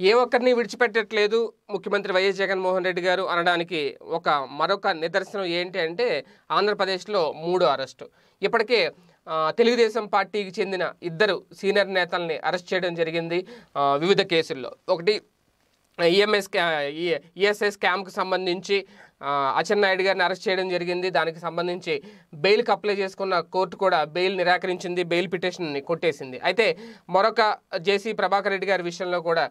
ఏ ఒక్కరిని విడిచిపెట్టట్లేదు ముఖ్యమంత్రి వైఎస్ జగన్మోహన్ రెడ్డి గారు అనడానికి ఒక మరొక నిదర్శనం ఏంటి అంటే ఆంధ్రప్రదేశ్లో మూడో అరెస్టు. ఇప్పటికే తెలుగుదేశం పార్టీకి చెందిన ఇద్దరు సీనియర్ నేతల్ని అరెస్ట్ చేయడం జరిగింది వివిధ కేసుల్లో. ఒకటి ఈఎంఎస్ ఈఎస్ఐ స్కామ్కి సంబంధించి అచ్చెన్నాయుడు గారిని అరెస్ట్ చేయడం జరిగింది. దానికి సంబంధించి బెయిల్కి అప్లై చేసుకున్న కోర్టు కూడా బెయిల్ నిరాకరించింది బెయిల్ పిటిషన్ని కొట్టేసింది. అయితే మరొక జేసీ ప్రభాకర్ రెడ్డి గారి విషయంలో కూడా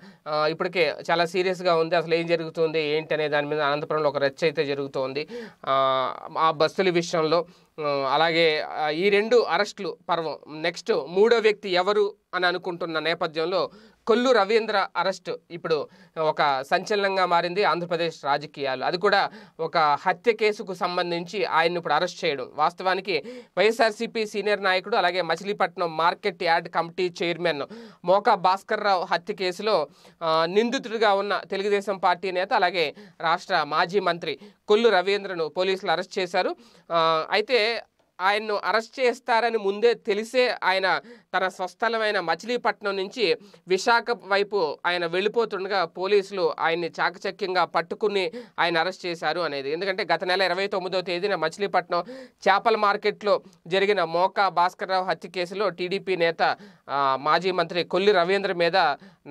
ఇప్పటికే చాలా సీరియస్గా ఉంది. అసలు ఏం జరుగుతుంది ఏంటి అనే దాని మీద అనంతపురంలో ఒక రచ్చ అయితే జరుగుతోంది. ఆ, బస్సుల విషయంలో అలాగే ఈ రెండు అరెస్టులు పర్వం. నెక్స్ట్ మూడో వ్యక్తి ఎవరు అని అనుకుంటున్న నేపథ్యంలో కొల్లు రవీంద్ర అరెస్ట్ ఇప్పుడు ఒక సంచలనంగా మారింది ఆంధ్రప్రదేశ్ రాజకీయాలు. అది కూడా ఒక హత్య కేసుకు సంబంధించి ఆయన్ని ఇప్పుడు అరెస్ట్ చేయడం. వాస్తవానికి వైఎస్ఆర్సీపీ సీనియర్ నాయకుడు అలాగే Machilipatnam market yard committee chairman Moka Bhaskar Rao హత్య కేసులో నిందితుడిగా ఉన్న తెలుగుదేశం పార్టీ నేత అలాగే రాష్ట్ర మాజీ మంత్రి కొల్లు రవీంద్రను పోలీసులు అరెస్ట్ చేశారు. అయితే ఆయన్ను అరెస్ట్ చేస్తారని ముందే తెలిసే ఆయన తన స్వస్థలమైన మచిలీపట్నం నుంచి విశాఖ వైపు ఆయన వెళ్ళిపోతుండగా పోలీసులు ఆయన్ని చాకచక్యంగా పట్టుకుని ఆయన అరెస్ట్ చేశారు అనేది. ఎందుకంటే గత నెల ఇరవై తొమ్మిదో తేదీన మచిలీపట్నం చేపల మార్కెట్లో జరిగిన మోకా భాస్కర్రావు హత్య కేసులో టీడీపీ నేత మాజీ మంత్రి కొల్లి రవీంద్ర మీద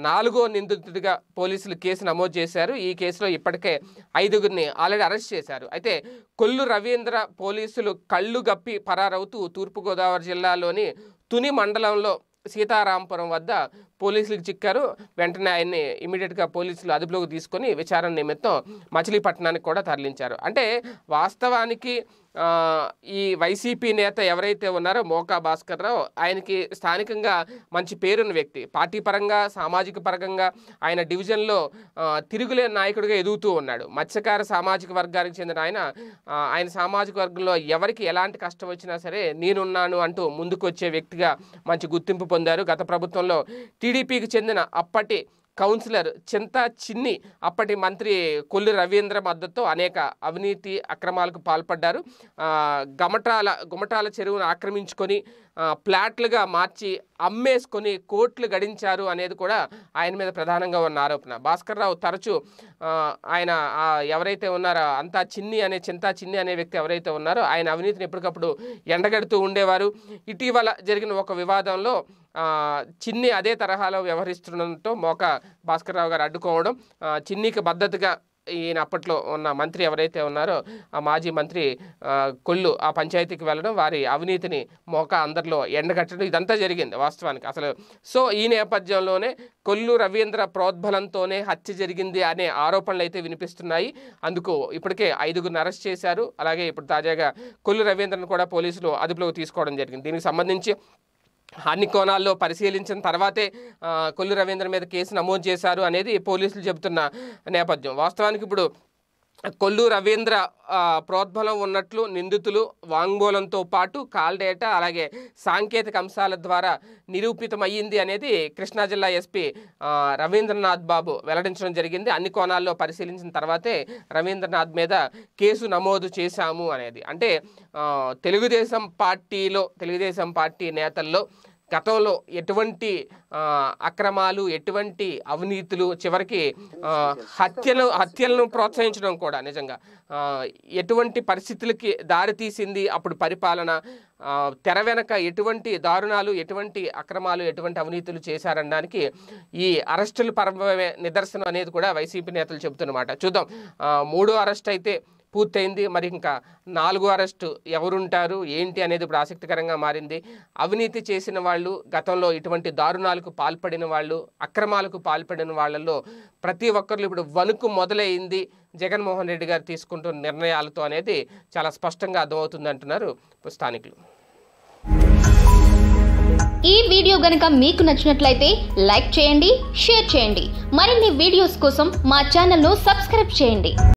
నాలుగో నిందితుడిగా పోలీసులు కేసు నమోదు చేశారు. ఈ కేసులో ఇప్పటికే ఐదుగురిని ఆల్రెడీ అరెస్ట్ చేశారు. అయితే కొల్లు రవీంద్ర పోలీసులు కళ్ళు గప్పి పరారవుతూ తూర్పుగోదావరి జిల్లాలోని తుని మండలంలో సీతారాంపురం వద్ద పోలీసులకు చిక్కారు. వెంటనే ఆయన్ని ఇమీడియట్గా పోలీసులు అదుపులోకి తీసుకొని విచారణ నిమిత్తం మచిలీపట్నానికి కూడా తరలించారు. అంటే వాస్తవానికి ఈ వైసీపీ నేత ఎవరైతే ఉన్నారో మోకా భాస్కర్ రావు ఆయనకి స్థానికంగా మంచి పేరున్న వ్యక్తి. పార్టీ పరంగా సామాజిక పరంగా ఆయన డివిజన్లో తిరుగులే తిరుగులేని నాయకుడిగా ఎదుగుతూ ఉన్నాడు. మత్స్యకార సామాజిక వర్గానికి చెందిన ఆయన ఆయన సామాజిక వర్గంలో ఎవరికి ఎలాంటి కష్టం వచ్చినా సరే నేనున్నాను అంటూ ముందుకు వచ్చే వ్యక్తిగా మంచి గుర్తింపు పొందారు. గత ప్రభుత్వంలో టీడీపీకి చెందిన అప్పటి కౌన్సిలర్ చింతా చిన్ని అప్పటి మంత్రి కొల్లి రవీంద్ర మద్దతుతో అనేక అవినీతి అక్రమాలకు పాల్పడ్డారు. గమటాల గుమటాల చెరువును ఆక్రమించుకొని ప్లాట్లుగా మార్చి అమ్మేసుకొని కోట్లు గడించారు అనేది కూడా ఆయన మీద ప్రధానంగా ఉన్న ఆరోపణ. భాస్కర్ రావు తరచూ ఆయన ఎవరైతే ఉన్నారో అంతా చిన్ని అనే చింతా చిన్ని అనే వ్యక్తి ఎవరైతే ఉన్నారో ఆయన అవినీతిని ఎప్పటికప్పుడు ఎండగడుతూ ఉండేవారు. ఇటీవల జరిగిన ఒక వివాదంలో చిన్ని అదే తరహాలో వ్యవహరిస్తుండడంతో మోక భాస్కర్రావు గారు అడ్డుకోవడం చిన్నికి మద్దతుగా ఈయన అప్పట్లో ఉన్న మంత్రి ఎవరైతే ఉన్నారో ఆ మాజీ మంత్రి కొల్లు ఆ పంచాయతీకి వెళ్ళడం వారి అవినీతిని మోక అందరిలో ఎండగట్టడం ఇదంతా జరిగింది వాస్తవానికి అసలు. సో ఈ నేపథ్యంలోనే కొల్లు రవీంద్ర ప్రోద్బలంతోనే హత్య జరిగింది అనే ఆరోపణలు అయితే వినిపిస్తున్నాయి. అందుకు ఇప్పటికే ఐదుగురిని అరెస్ట్ చేశారు. అలాగే ఇప్పుడు తాజాగా కొల్లు రవీంద్రను కూడా పోలీసులు అదుపులోకి తీసుకోవడం జరిగింది. దీనికి సంబంధించి అన్ని కోణాల్లో పరిశీలించిన తర్వాతే కొల్లు రవీంద్ర మీద కేసు నమోదు చేశారు అనేది పోలీసులు చెబుతున్న నేపథ్యం. వాస్తవానికి ఇప్పుడు కొల్లు రవీంద్ర ప్రోద్బలం ఉన్నట్లు నిందితులు వాంగ్మూలంతో పాటు కాల్ డేటా అలాగే సాంకేతిక అంశాల ద్వారా నిరూపితమయ్యింది అనేది కృష్ణా జిల్లా ఎస్పీ రవీంద్రనాథ్ బాబు వెల్లడించడం జరిగింది. అన్ని కోణాల్లో పరిశీలించిన తర్వాతే రవీంద్రనాథ్ మీద కేసు నమోదు చేశాము అనేది. అంటే తెలుగుదేశం పార్టీలో తెలుగుదేశం పార్టీ నేతల్లో గతంలో ఎటువంటి అక్రమాలు ఎటువంటి అవినీతులు చివరికి హత్యలు హత్యలను ప్రోత్సహించడం కూడా నిజంగా. ఎటువంటి పరిస్థితులకి దారితీసింది అప్పుడు పరిపాలన. తెర వెనక ఎటువంటి దారుణాలు ఎటువంటి అక్రమాలు ఎటువంటి అవినీతులు చేశారనడానికి ఈ అరెస్టుల పరమే నిదర్శనం అనేది కూడా వైసీపీ నేతలు చెబుతున్నమాట. చూద్దాం. మూడో అరెస్ట్ అయితే పూర్తయింది. మరి ఇంకా నాలుగో అరెస్టు ఎవరుంటారు? ఏంటి అనేది ఇప్పుడు ఆసక్తికరంగా మారింది. అవినీతి చేసిన వాళ్ళు గతంలో ఇటువంటి దారుణాలకు పాల్పడిన వాళ్ళు అక్రమాలకు పాల్పడిన వాళ్ళల్లో ప్రతి ఒక్కరు ఇప్పుడు వణుకు మొదలైంది జగన్మోహన్ రెడ్డి గారు తీసుకుంటున్న నిర్ణయాలతో అనేది చాలా స్పష్టంగా అర్థమవుతుంది అంటున్నారు స్థానికులు. ఈ వీడియో గనక మీకు నచ్చినట్లయితే లైక్ చేయండి షేర్ చేయండి. మరిన్ని వీడియోస్ కోసం మా ఛానల్ను సబ్స్క్రైబ్ చేయండి.